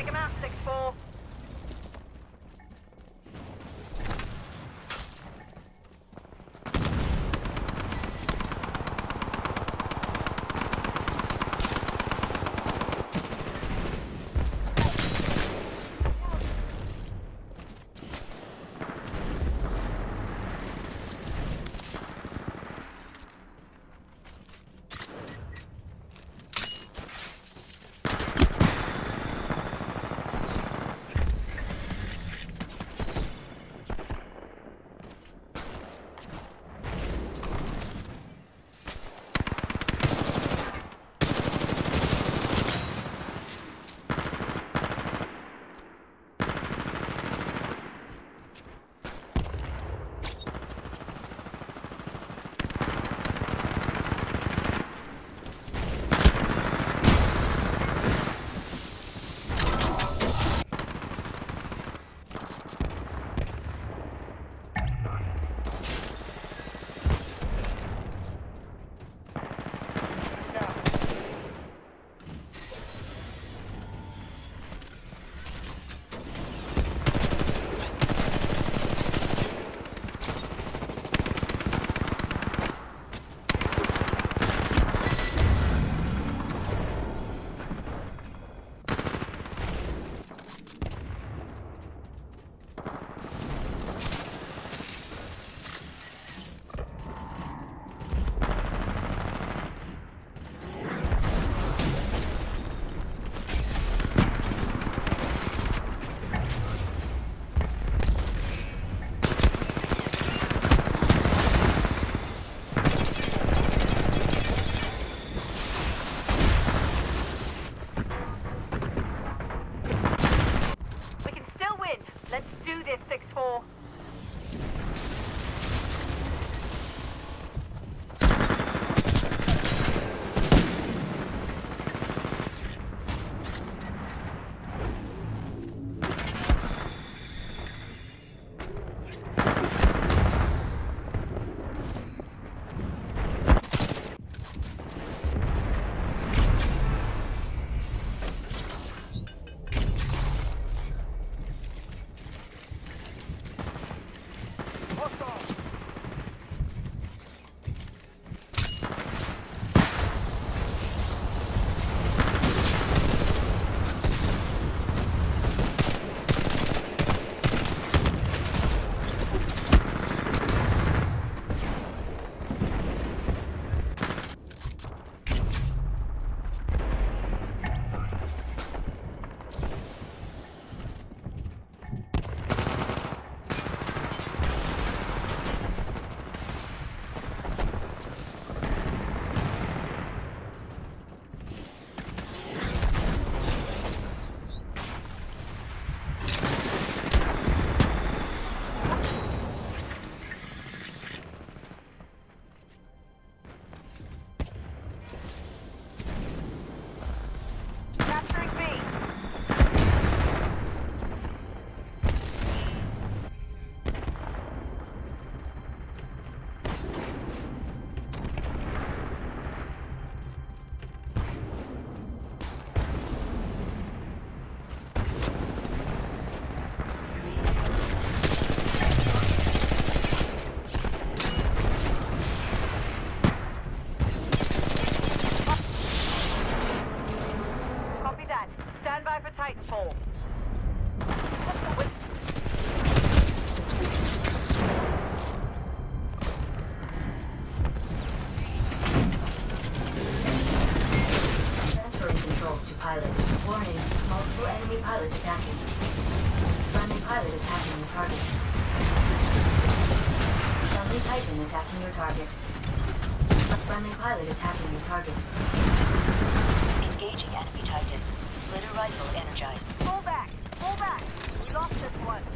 Take him out, 6-4. Pilot. Warning, multiple enemy pilots attacking. Friendly pilot attacking your target. Friendly Titan attacking your target. Friendly pilot attacking your target. Engaging enemy Titan. Splitter rifle energized. Fall back. Fall back. We lost this one.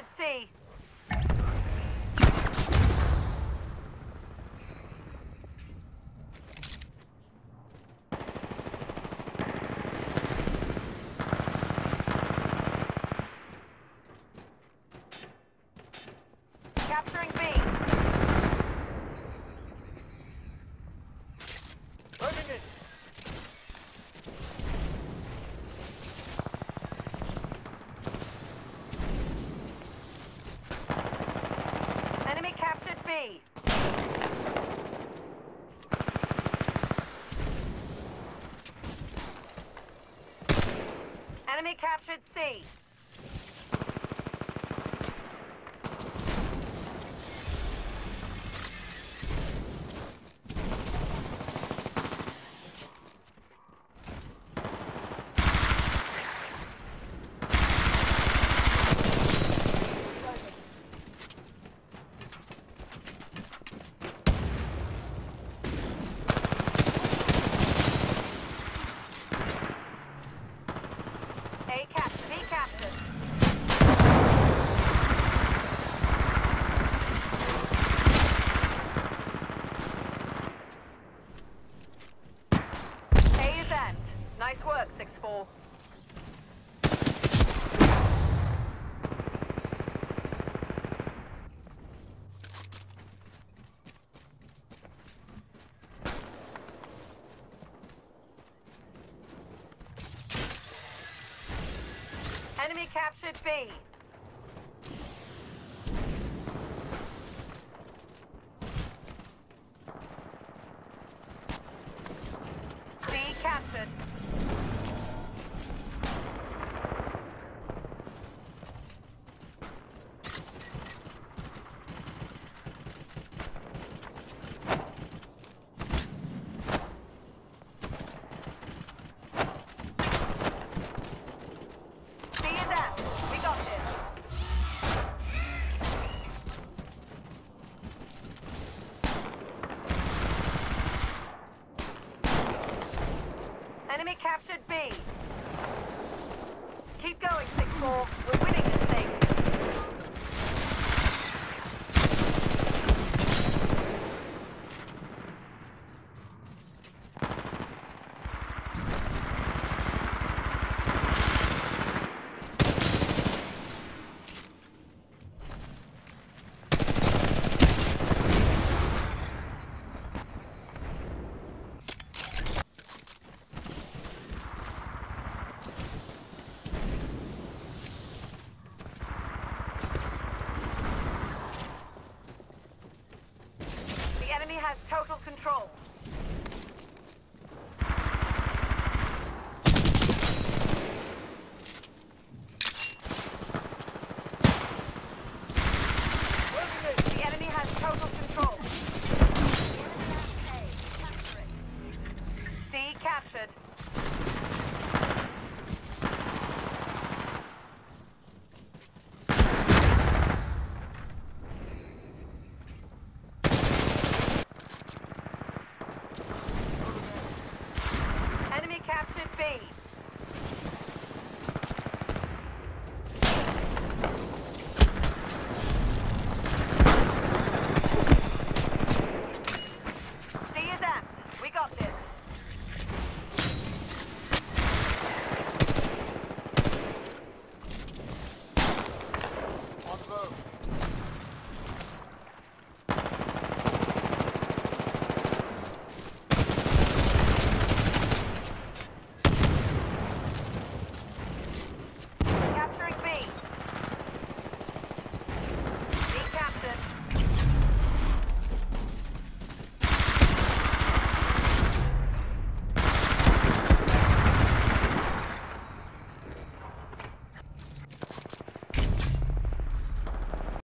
Captured C. Capturing B. Moving in. Enemy captured B. Enemy captured C. A captured. B captured. A is end. Nice work, 6-4. Enemy captured B. B captured. C is out. We got this. Enemy captured B. Keep going, 6-4. We're winning this thing. The enemy has total control. Moving in. The enemy has total control.